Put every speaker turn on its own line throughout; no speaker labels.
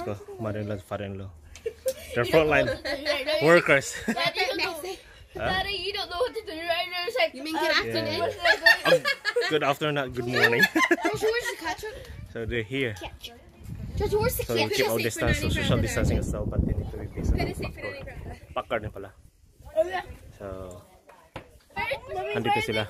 in-laws ko. Mother-in-law, father-in-law. They're frontline workers.
Daddy, you don't know. Daddy, you don't know what to do right now. It's like,
You mean good afternoon?
what's that going?
good afternoon, not good morning.
Josh, where's the ketchup?
so they're here.
Josh, where's the
So we
ketchup?
keep all distance, so social distancing as well, but they need to be patient. Packard din pala. So, andito sila.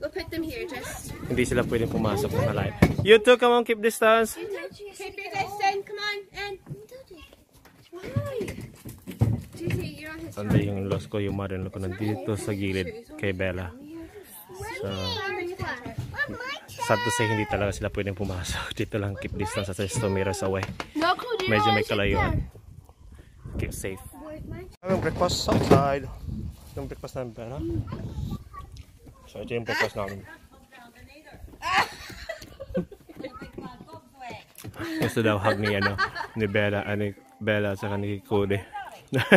We'll put them here, just.
Hindi sila pwedeng pumasok ng live. You two, come on, keep distance.
Keep your distance, come on, and. Why? Gigi, you're on his
Sunday yung loss ko, yung mother ko nandito sa gilid kay Bella. So, sad to say, hindi talaga sila pwedeng pumasok. Dito lang, keep distance least 2 meters away. Medyo may kalayuan. Keep safe. Yung breakfast outside. Yung breakfast namin pera. So, ito yung breakfast namin. Gusto daw hug ni ano, ni Bella, ani Bella sa ni Cody.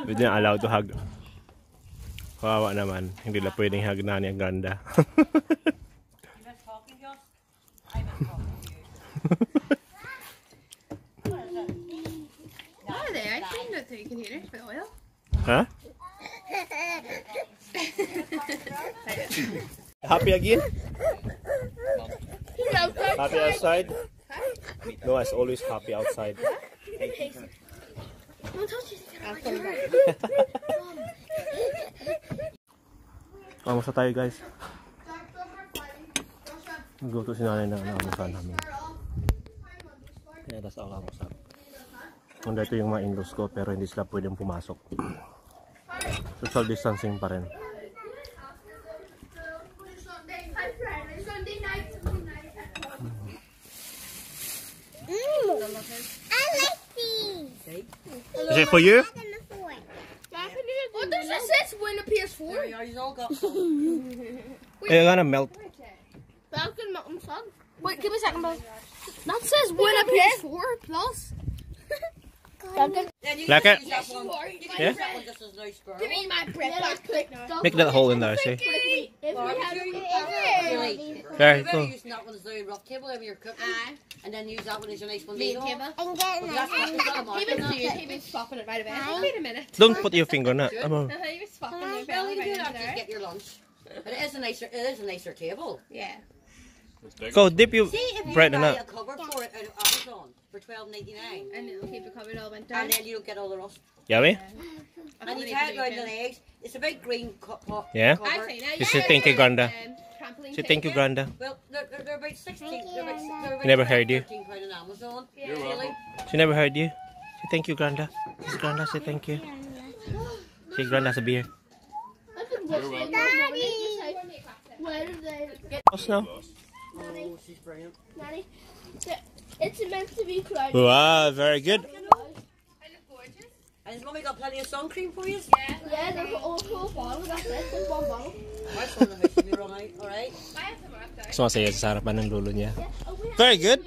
Hindi niya allowed to hug. Kawawa naman. Hindi na pwedeng hug na niya ganda.
Are they? I think that three containers for oil.
ha? Happy again? Happy outside? No, it's always happy outside.
It.
Kamusta tayo guys? Nagluto si nanay ng almusal namin. Yeah, that's all almusal. Kung dito yung mga in-laws ko pero hindi sila pwedeng pumasok. Social distancing pa rin.
I like these.
Is it for you?
What does this say? Win a PS4?
It's gonna melt.
Falcon Mountain Sun. Wait, give me a second, bro. That says win a PS4 plus. Falcon.
Like it? Yeah?
Give me my breath back quick.
Make that hole in there, see?
If we had
There,
Better use that one as the rough table over your cooking, and then use that one as your nice one.
Main table.
I'm getting
That's
that.
not, that's not a mark
He
in
was, he was swapping it right away. Wait a minute.
Don't put your finger on it. Come on.
Uh-huh, he was swapping it right away.
have to get your lunch. But it is a nicer, it is a nicer table.
Yeah.
Go dip your
See if you
bread
buy
in
a
it.
cover for it out of Amazon for twelve ninety nine,
And it'll keep it covered all winter.
and then you don't get all the rust.
Yummy?
And you tie it around the legs. It's a big green co- pot.
Yeah?
Cover.
I say now.
You say thank you, um, Granda.
Trampoline
Say thank you, Granda.
Well, they're, they're, they're about sixteen.
Thank
They're about,
you,
they're about
Never heard you.
Thirteen pound on Amazon.
You're
Really?
She never heard you. Say thank you, Granda. Say Granda, say thank you. Say Granda a beer.
Daddy.
Where did they get
What's now?
Oh, she's brilliant.
Nanny? It's meant to be cloudy.
Wow, very good.
And has mommy got plenty of sun cream for you?
Yeah, there's a whole bottle. That's it. There's one bottle.
My son in the house will be run out. All right.
Sumasaya sa harapan ng lolo niya.
We have
Very good.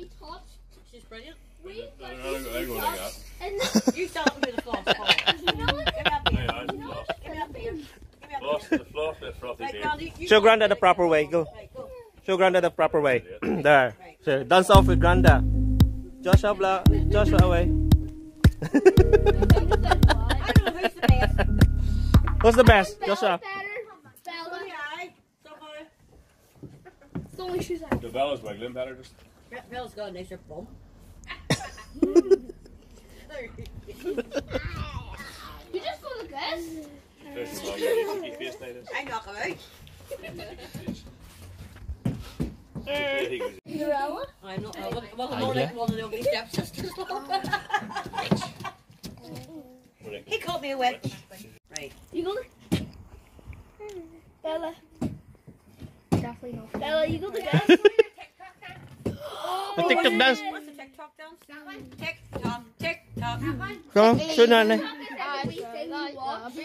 She's brilliant.
We got
I go like
and then
You start with the floss. Paul. Give me that beer.
Yeah, I lost.
Give me that beer. Give me that
Floss, the floss, the frothy
Right,
beer.
Grandy, you
Show
go.
Granda the proper way. Go. Show Granda the proper way. there. So, dance off with Granda. Joshua, bla, Joshua away.
I don't know who's the best.
What's the best? Joshua.
Bella.
Aye. So far.
The only shoes I
The Bella's wiggling better just.
Bill's got a nicer bum.
You just go to bed.
There's a long cheeky face now, this.
I knock him out.
Yeah, he goes,
Urella.
I'm not. Well, well, I'm more like one of the ugly stepsisters. he called me a witch. Right.
You go to Bella. Definitely not. Bella, you go to bed.
Oh, the TikTok dance.
What's the TikTok dance? Tick tock, tick tock.
Come on, show Nanay.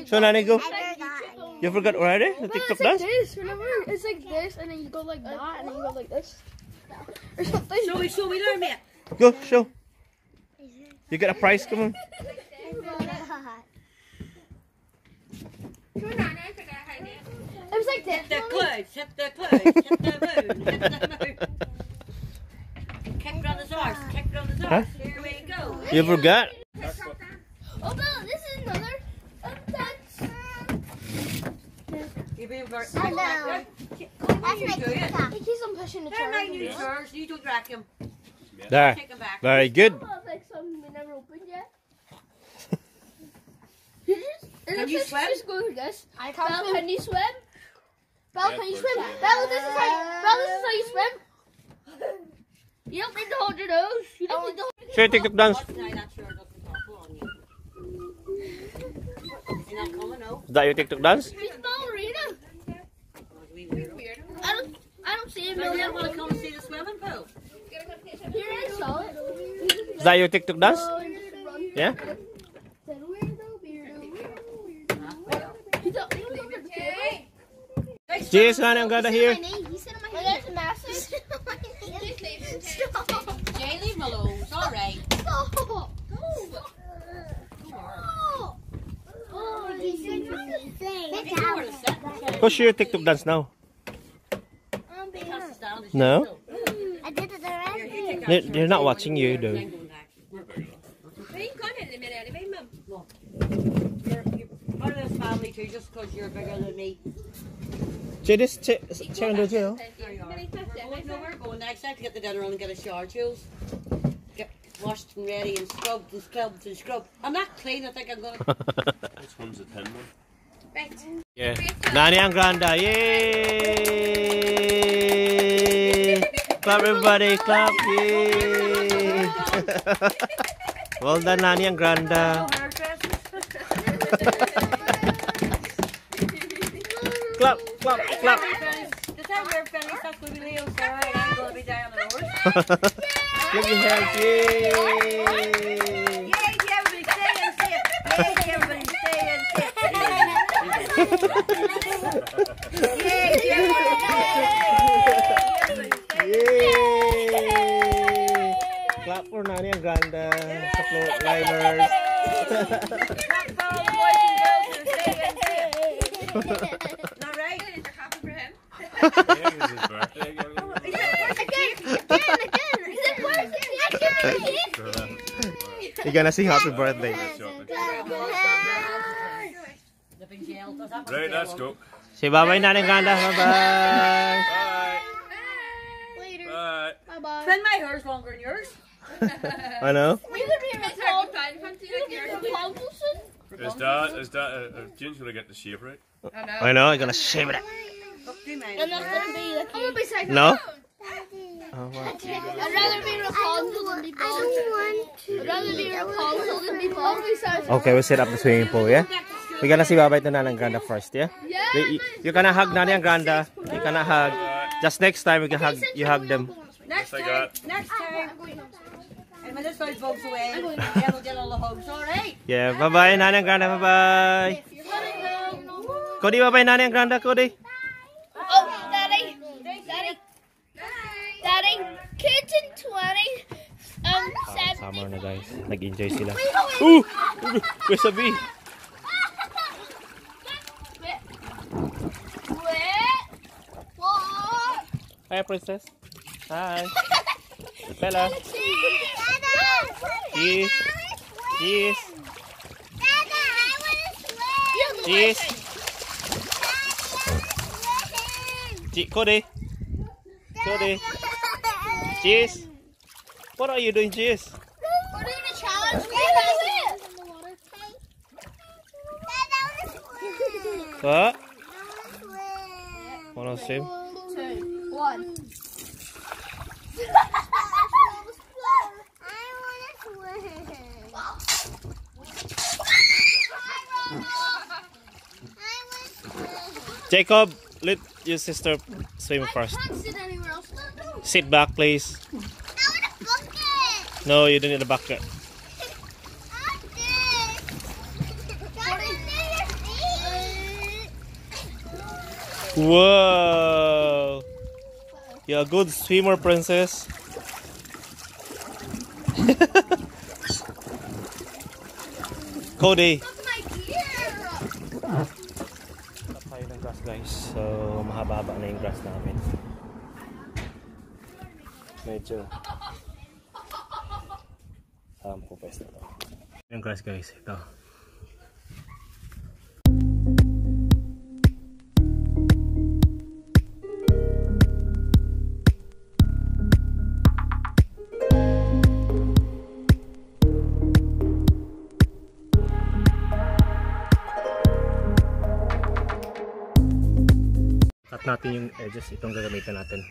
Show Nanay go. You forgot already? The TikTok
it's like
dance?
this. Remember, it's like this, and then you go like that, and then you go like this, or something.
Show me, show me there, mate.
Go, show. You get a prize, come on.
It was like
Hit
this.
the clouds, hit the clouds, hit the moon, hit the moon. Kick round his arse, kick round his arse. Here we go.
You forgot?
Oh, Bill, this is another um, dance.
You're being
That's my
doing?
TikTok.
He keeps on pushing the
They're my new
Yeah.
chairs. You don't rack him.
There.
Take them back.
Very good.
Like something we never opened yet.
Can you swim?
Just go like this.
I
Belle, can you swim? Belle,
Yeah,
can you swim?
course.
Belle, this is how. Belle, this is how you swim. You don't need to hold your nose. You don't need to. Hold
Show your TikTok dance.
What's now that chair doesn't topple on you? Is he not coming? No.
Is that your TikTok dance?
She's a ballerina.
Oh, we weirdo.
I don't. I don't see him.
No, you want to come and see the swimming pool?
Here I saw it.
Is that your TikTok dance?
And just run.
Yeah? Honey. I'm glad to hear.
He said on my
that's a message.
Stop.
Jay, leave alone. It's all right.
Stop.
Oh, he said the same.
You know where to sit.
Push your TikTok dance now.
He has to stand his
No.
I did it already.
Here, you take that
They're- they're not watching you, though.
Then go back.
We're big enough.
You're, you're part of this family too, just because you're bigger than me.
Jay, this chair chair under jail.
There you are. We're going, no, we're going next time to get the dinner on and get a shower, Jules. Get washed and ready and scrubbed and scrubbed and scrubbed. I'm not clean, I think I'm going to.
Which one's the tin one?
Yeah. Nani and Granda, yay! Clap everybody, clap, yay! well done, Nani and Granda. clap, clap, clap.
The time we're finished, that's going to be Leo, Sarah, and I'm going to be down the road.
Give your hands, yay!
Yay, everybody stay and sit. Yay, everybody stay and sit. Yay,
Yay! Clap for
all the boys and girls who stay and sit. Not right?
Yeah, it was his birthday.
Again, again, again. Is it working?
You're gonna sing happy birthday.
Living jail. Does that
Right, let's go.
Say bye-bye, Nani and Granda. Bye-bye.
Bye.
Later.
Bye.
Bye bye.
Spend my hair's longer than yours.
I know.
We could be Rapunzel. Rapunzel.
Is that, is that, uh, uh, Jane's gonna get the shave right?
I know, I'm gonna shave it.
Fuck you, man.
And that's gonna be like. I'm gonna be psycho.
No? Oh, what?
I'd rather be Rapunzel than be bald. I'd rather be Rapunzel than be bald.
Okay, we'll set up the swimming pool, yeah? We're gonna say bye-bye to Nana and Granda first, yeah?
Yeah.
You, you're gonna hug Nani and Granda. You're gonna hug. Just next time, we can hug. You hug them.
Next time, next time. And when this side bugs away, then we'll get all the hugs, alright?
Yeah, bye-bye, Nani and Granda. Bye-bye. Cody, bye-bye, Nani and Granda. Cody.
Oh, Daddy. Daddy. Daddy. Kids in 20. Um, seven.
Summer na guys. Nag-enjoy sila. Ooh! Where's the bee?
Wait. What?
Hi, princess. Hi. Bella. Cheese. Cheese. Cheese. Che- Cody. Cody. Cheese. What are you doing, Jeez?
We're doing a challenge.
What? Wanna swim?
Two, one.
Jacob, let your sister swim first.
Can't sit anywhere else.
Sit back, please. No, you don't need a bucket. Whoa! You're a good swimmer, princess. Cody. So, mababa na yung grass namin. Medyo um, ko pwes na to. Yung grass guys, ito. Natin yung edges, itong gagamitan natin.